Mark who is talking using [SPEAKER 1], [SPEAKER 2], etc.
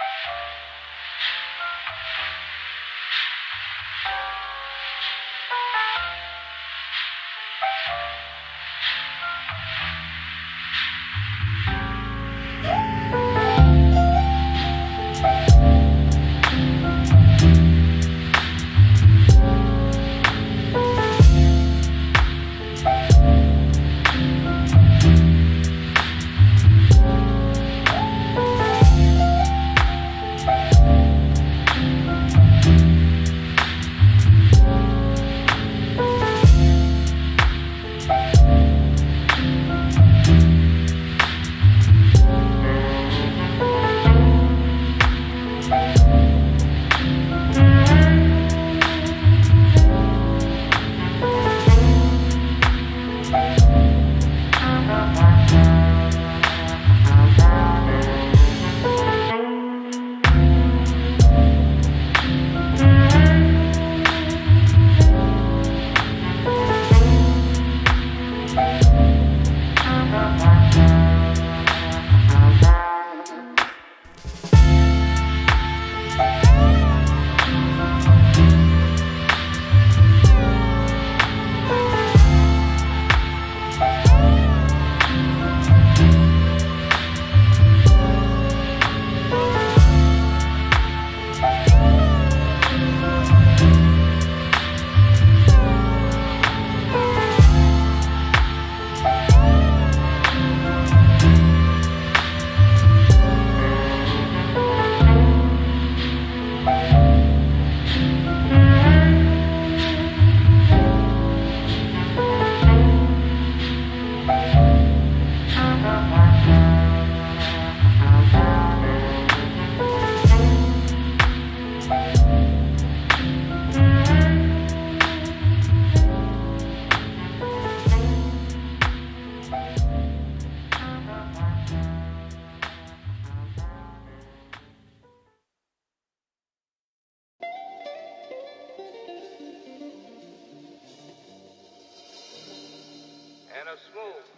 [SPEAKER 1] you let us move.